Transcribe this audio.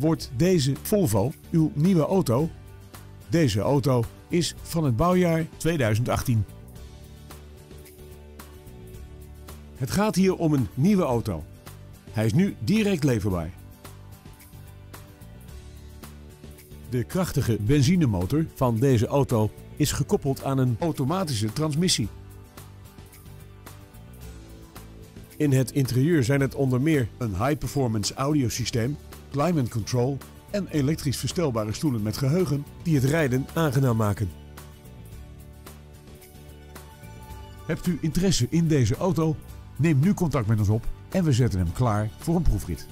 Wordt deze Volvo uw nieuwe auto? Deze auto is van het bouwjaar 2018. Het gaat hier om een nieuwe auto. Hij is nu direct leverbaar. De krachtige benzinemotor van deze auto is gekoppeld aan een automatische transmissie. In het interieur zijn het onder meer een high-performance audiosysteem, climate control en elektrisch verstelbare stoelen met geheugen die het rijden aangenaam maken. Hebt u interesse in deze auto? Neem nu contact met ons op en we zetten hem klaar voor een proefrit.